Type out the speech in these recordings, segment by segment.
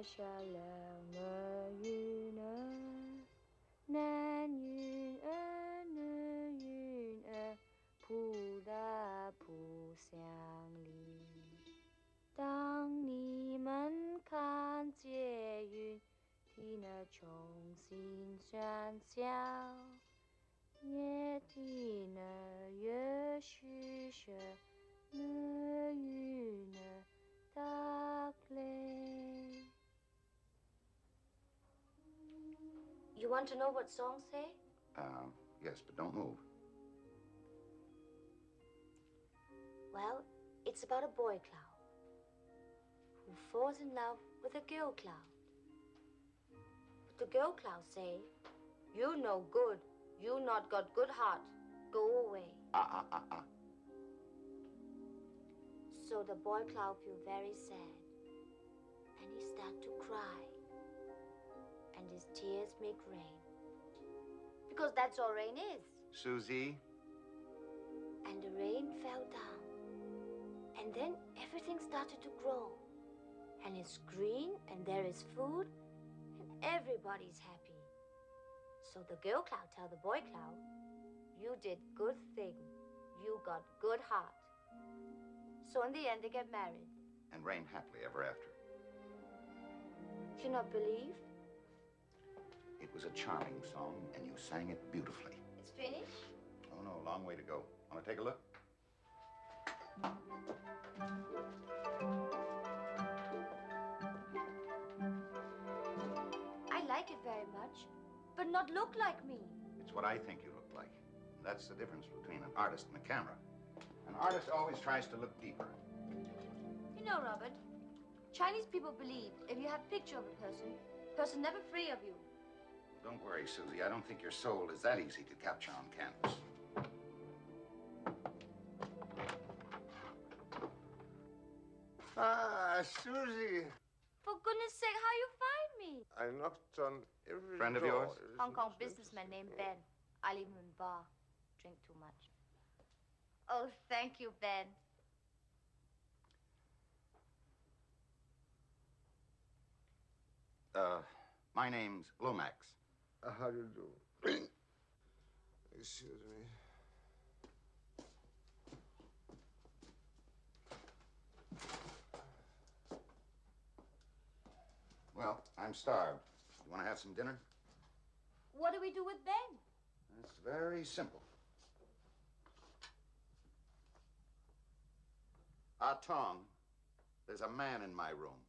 爱了我与你。男女儿，女儿，扑打扑相离。当你们看见云，替那重新转笑，也替那月许雪。You want to know what songs say? Uh, yes, but don't move. Well, it's about a boy cloud who falls in love with a girl cloud. But the girl cloud say, "You no good. You not got good heart. Go away." Ah, ah, ah, ah. So the boy cloud feel very sad, his tears make rain. Because that's all rain is. Susie? And the rain fell down. And then everything started to grow. And it's green, and there is food, and everybody's happy. So the girl cloud tell the boy cloud, You did good thing. You got good heart. So in the end, they get married. And reign happily ever after. You not believe? It was a charming song, and you sang it beautifully. It's finished? Oh, no, a long way to go. Want to take a look? I like it very much, but not look like me. It's what I think you look like. That's the difference between an artist and a camera. An artist always tries to look deeper. You know, Robert, Chinese people believe if you have picture of a person, person never free of you. Don't worry, Susie. I don't think your soul is that easy to capture on canvas. Ah, Susie. For goodness sake, how you find me? I knocked on every Friend of yours? Hong Kong businessman named Ben. I live in bar. Drink too much. Oh, thank you, Ben. Uh, my name's Lomax. How do you do? Excuse me. Well, I'm starved. You want to have some dinner? What do we do with Ben? It's very simple. Ah, Tong, there's a man in my room.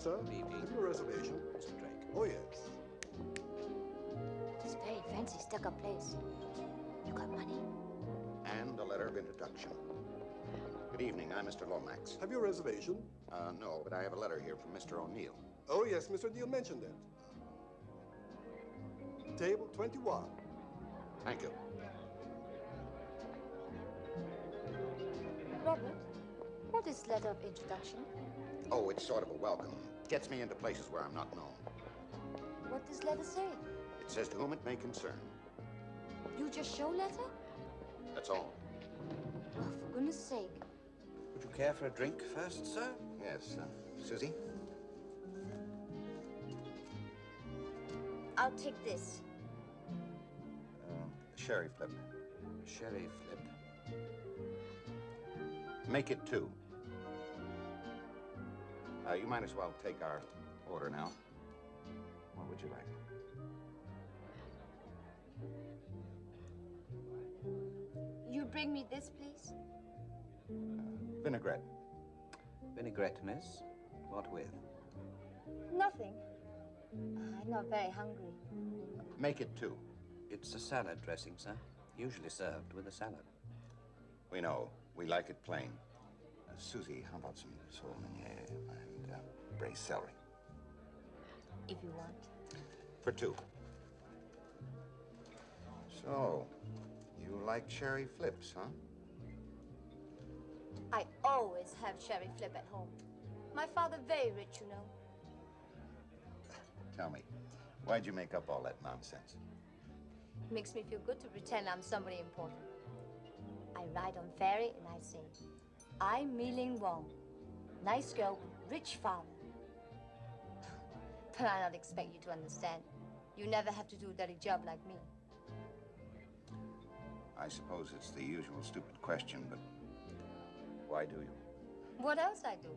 Sir. Good evening. Have you a reservation? Mr. Drake. Oh, yes. It's very fancy, stuck-up place. You got money? And a letter of introduction. Good evening. I'm Mr. Lomax. Have you a reservation? Uh, no, but I have a letter here from Mr. O'Neill. Oh, yes, Mr. Neal mentioned it. Table 21. Thank you. Robert, what is letter of introduction? Oh, it's sort of a welcome. Gets me into places where I'm not known. What does letter say? It says to whom it may concern. You just show letter? That's all. Oh, for goodness sake. Would you care for a drink first, sir? Yes, uh, Susie? I'll take this. Uh, sherry flip. Sherry flip. Make it two. Uh, you might as well take our order now. What would you like? You bring me this, please? Vinaigrette. Vinaigrette, miss. What with? Nothing. I'm not very hungry. Make it two. It's a salad dressing, sir. Usually served with a salad. We know. We like it plain. Uh, Susie, how about some sole meunière and uh, braised celery? If you want. For two. So, you like sherry flips, huh? I always have sherry flip at home. My father very rich, you know. tell me, why'd you make up all that nonsense? It makes me feel good to pretend I'm somebody important. I ride on ferry and I say, I'm Mi-Ling Wong, nice girl rich father. But I don't expect you to understand. You never have to do a dirty job like me. I suppose it's the usual stupid question, but why do you? What else I do?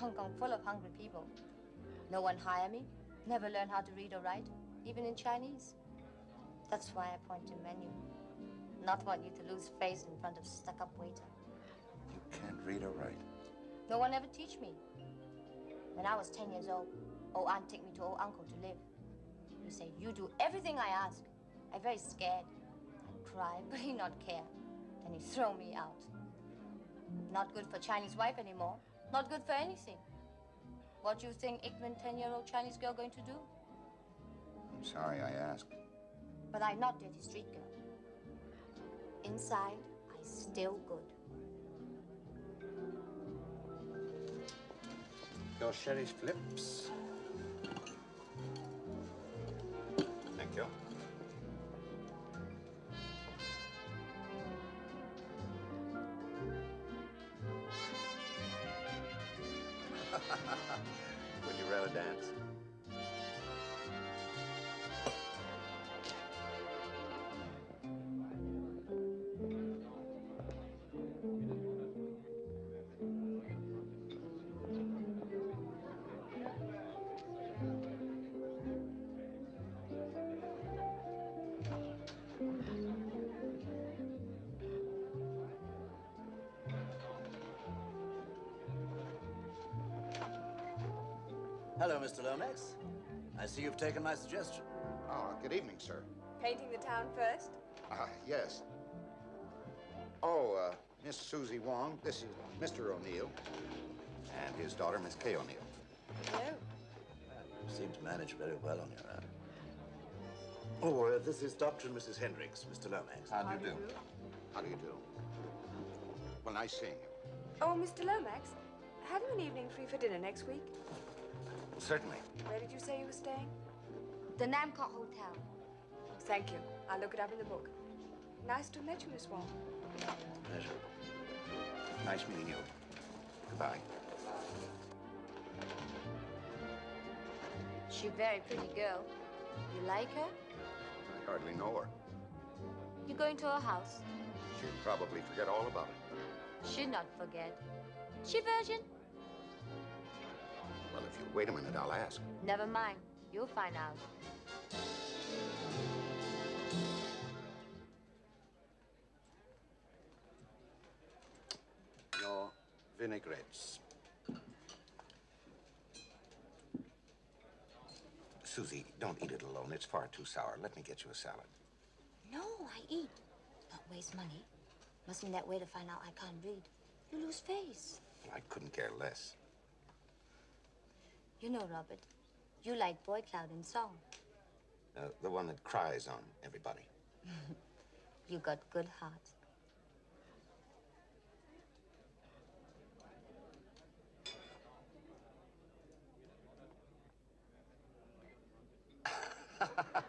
Hong Kong full of hungry people. No one hire me. Never learn how to read or write, even in Chinese. That's why I point to menu. Not want you to lose face in front of stuck-up waiter. Can't read or write. No one ever teach me. When I was 10 years old, old aunt take me to old uncle to live. He say, you do everything I ask. I very scared. I cry, but he not care. Then he throw me out. Not good for Chinese wife anymore. Not good for anything. What you think ignorant 10-year-old Chinese girl going to do? I'm sorry I asked. But I not dirty street girl. Inside, I still good. Your sherry flips. Thank you. Would you rather dance? Hello, Mr. Lomax. I see you've taken my suggestion. Oh, good evening, sir. Painting the town first? Ah, yes. Oh, uh, Miss Susie Wong, this is Mr. O'Neill. And his daughter, Miss Kay O'Neill. Hello. You seem to manage very well on your own. Oh, uh, this is Dr. and Mrs. Hendricks, Mr. Lomax. How do you do? How do you do? Well, nice seeing you. Oh, Mr. Lomax, have you an evening free for dinner next week? Well, certainly. Where did you say you were staying? The Nam Kok Hotel. Thank you. I'll look it up in the book. Nice to meet you, Miss Wong. Pleasure. Nice meeting you. Goodbye. She very pretty girl. You like her? I hardly know her. You going to her house? She'll probably forget all about it. Should not forget. She virgin? Well, if you wait a minute, I'll ask. Never mind. You'll find out. Your vinaigrettes. Susie, don't eat it alone. It's far too sour. Let me get you a salad. No, I eat. Don't waste money. Mustn't that way to find out I can't read. You lose face. Well, I couldn't care less. You know, Robert, you like Boy Cloud in song. Uh, the one that cries on everybody. you got good heart.